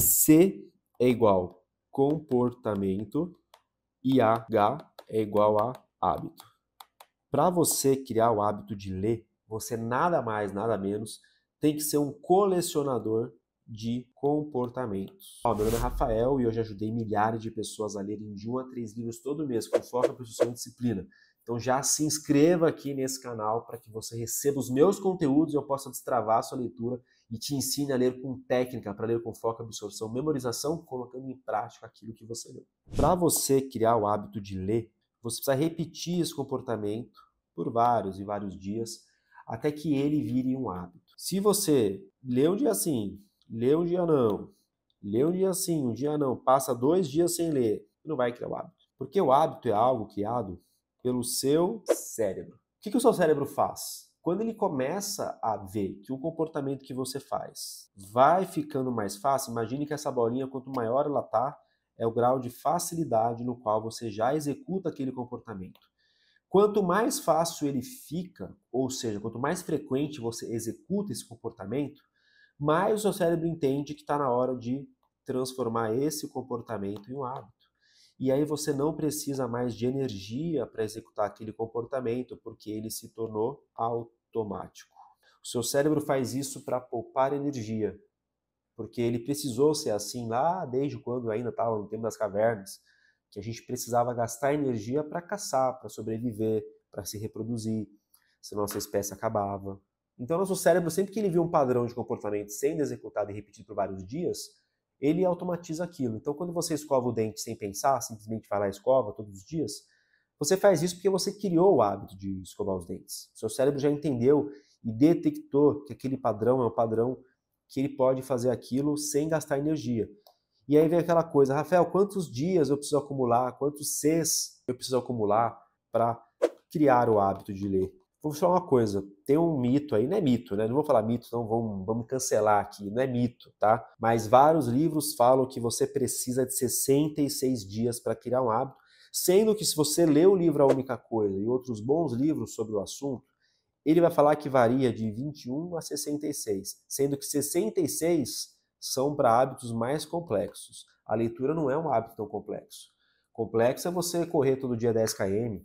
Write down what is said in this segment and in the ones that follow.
C é igual comportamento e H é igual a hábito. Para você criar o hábito de ler, você nada mais, nada menos tem que ser um colecionador de comportamentos. meu nome é Rafael e hoje ajudei milhares de pessoas a lerem de um a três livros todo mês, com foco na construção disciplina. Então já se inscreva aqui nesse canal para que você receba os meus conteúdos e eu possa destravar a sua leitura e te ensine a ler com técnica, para ler com foco, absorção, memorização, colocando em prática aquilo que você leu. Para você criar o hábito de ler, você precisa repetir esse comportamento por vários e vários dias até que ele vire um hábito. Se você lê um dia sim, lê um dia não, lê um dia sim, um dia não, passa dois dias sem ler, não vai criar o hábito. Porque o hábito é algo criado pelo seu cérebro. O que, que o seu cérebro faz? Quando ele começa a ver que o comportamento que você faz vai ficando mais fácil, imagine que essa bolinha, quanto maior ela tá, é o grau de facilidade no qual você já executa aquele comportamento. Quanto mais fácil ele fica, ou seja, quanto mais frequente você executa esse comportamento, mais o seu cérebro entende que está na hora de transformar esse comportamento em um hábito. E aí você não precisa mais de energia para executar aquele comportamento, porque ele se tornou automático. O seu cérebro faz isso para poupar energia, porque ele precisou ser assim lá desde quando ainda estava no tempo das cavernas, que a gente precisava gastar energia para caçar, para sobreviver, para se reproduzir, senão nossa espécie acabava. Então, nosso cérebro, sempre que ele vê um padrão de comportamento sendo executado e repetido por vários dias, ele automatiza aquilo. Então, quando você escova o dente sem pensar, simplesmente vai lá e escova todos os dias, você faz isso porque você criou o hábito de escovar os dentes. Seu cérebro já entendeu e detectou que aquele padrão é um padrão que ele pode fazer aquilo sem gastar energia. E aí vem aquela coisa, Rafael, quantos dias eu preciso acumular, quantos Cs eu preciso acumular para criar o hábito de ler? Vou falar uma coisa, tem um mito aí, não é mito, né? Não vou falar mito, não vamos, vamos cancelar aqui, não é mito, tá? Mas vários livros falam que você precisa de 66 dias para criar um hábito Sendo que se você lê o livro A Única Coisa e outros bons livros sobre o assunto, ele vai falar que varia de 21 a 66, sendo que 66 são para hábitos mais complexos. A leitura não é um hábito tão complexo. Complexo é você correr todo dia 10 km.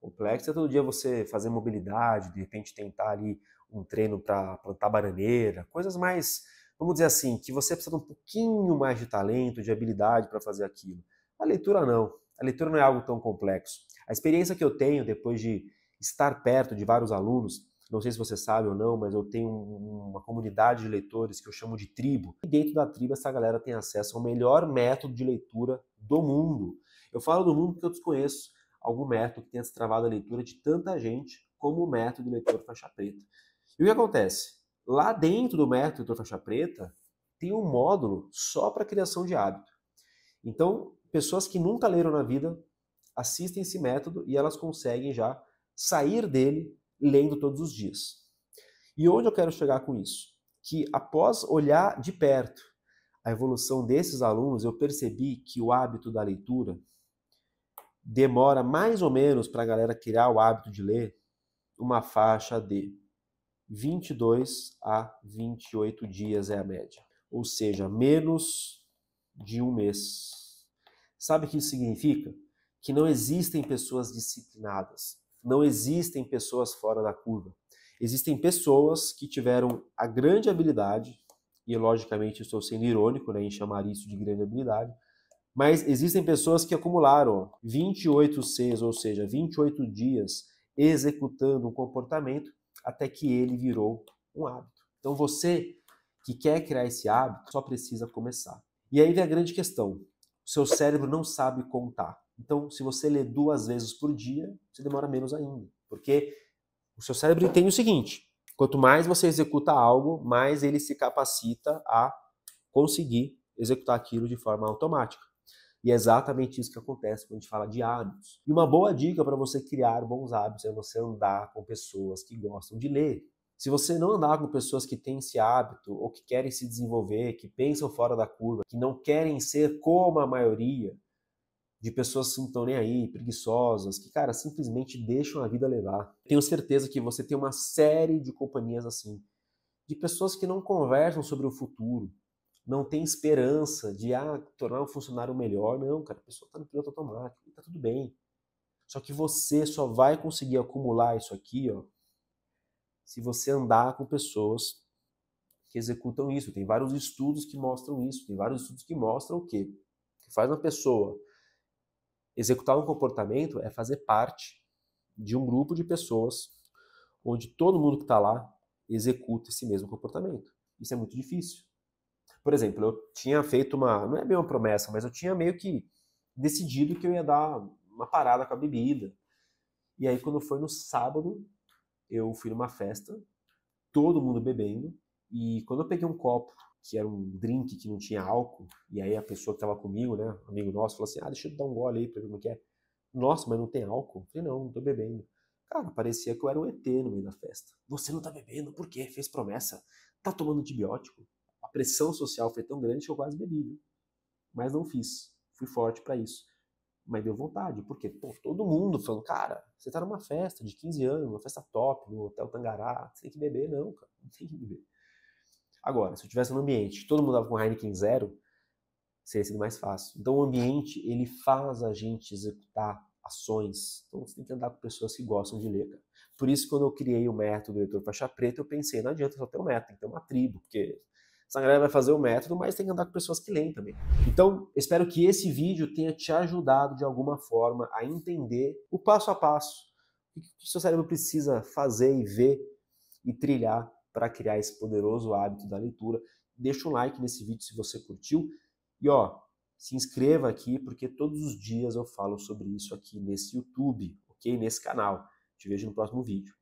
Complexo é todo dia você fazer mobilidade, de repente tentar ali um treino para plantar bananeira, coisas mais, vamos dizer assim, que você precisa de um pouquinho mais de talento, de habilidade para fazer aquilo. A leitura não. A leitura não é algo tão complexo. A experiência que eu tenho depois de estar perto de vários alunos, não sei se você sabe ou não, mas eu tenho uma comunidade de leitores que eu chamo de tribo. E dentro da tribo, essa galera tem acesso ao melhor método de leitura do mundo. Eu falo do mundo porque eu desconheço algum método que tenha destravado a leitura de tanta gente como o método de leitor faixa preta. E o que acontece? Lá dentro do método leitor faixa preta, tem um módulo só para criação de hábito. Então, pessoas que nunca leram na vida assistem esse método e elas conseguem já sair dele lendo todos os dias. E onde eu quero chegar com isso? Que após olhar de perto a evolução desses alunos, eu percebi que o hábito da leitura demora mais ou menos para a galera criar o hábito de ler uma faixa de 22 a 28 dias é a média. Ou seja, menos de um mês Sabe o que isso significa? Que não existem pessoas disciplinadas, não existem pessoas fora da curva. Existem pessoas que tiveram a grande habilidade, e logicamente estou sendo irônico né, em chamar isso de grande habilidade, mas existem pessoas que acumularam 28 Cs, ou seja, 28 dias executando um comportamento até que ele virou um hábito. Então você que quer criar esse hábito só precisa começar. E aí vem a grande questão: o seu cérebro não sabe contar. Então, se você lê duas vezes por dia, você demora menos ainda. Porque o seu cérebro entende o seguinte: quanto mais você executa algo, mais ele se capacita a conseguir executar aquilo de forma automática. E é exatamente isso que acontece quando a gente fala de hábitos. E uma boa dica para você criar bons hábitos é você andar com pessoas que gostam de ler. Se você não andar com pessoas que têm esse hábito ou que querem se desenvolver, que pensam fora da curva, que não querem ser como a maioria de pessoas que não estão nem aí, preguiçosas, que, cara, simplesmente deixam a vida levar. Tenho certeza que você tem uma série de companhias assim, de pessoas que não conversam sobre o futuro, não tem esperança de ah, tornar um funcionário melhor. Não, cara, a pessoa está no piloto automático, está tudo bem. Só que você só vai conseguir acumular isso aqui, ó, se você andar com pessoas que executam isso. Tem vários estudos que mostram isso. Tem vários estudos que mostram o quê? Que faz uma pessoa executar um comportamento é fazer parte de um grupo de pessoas onde todo mundo que está lá executa esse mesmo comportamento. Isso é muito difícil. Por exemplo, eu tinha feito uma, não é bem uma promessa, mas eu tinha meio que decidido que eu ia dar uma parada com a bebida. E aí, quando foi no sábado, eu fui numa festa, todo mundo bebendo, e quando eu peguei um copo, que era um drink que não tinha álcool, e aí a pessoa que estava comigo, né, amigo nosso, falou assim: ah, deixa eu dar um gole aí pra ver como é que é. Nossa, mas não tem álcool? Eu falei: não, não tô bebendo. Cara, parecia que eu era um ET no meio da festa. Você não tá bebendo, por quê? Fez promessa. Tá tomando antibiótico? Pressão social foi tão grande que eu quase bebi. Mas não fiz. Fui forte para isso. Mas deu vontade, porque pô, todo mundo falando, cara, você tá numa festa de 15 anos, uma festa top, no Hotel Tangará, você tem que beber, não, cara, não tem que beber. Agora, se eu tivesse num ambiente todo mundo tava com Heineken zero, seria sido mais fácil. Então o ambiente, ele faz a gente executar ações. Então você tem que andar com pessoas que gostam de ler. Cara. Por isso, quando eu criei o método Leitor Faixa Preta, eu pensei, não adianta só ter um método, tem que ter uma tribo, porque essa galera vai fazer o método, mas tem que andar com pessoas que leem também. Então, espero que esse vídeo tenha te ajudado de alguma forma a entender o passo a passo, o que o seu cérebro precisa fazer e ver e trilhar para criar esse poderoso hábito da leitura. Deixa um like nesse vídeo se você curtiu. E ó, se inscreva aqui, porque todos os dias eu falo sobre isso aqui nesse YouTube, ok? Nesse canal. Te vejo no próximo vídeo.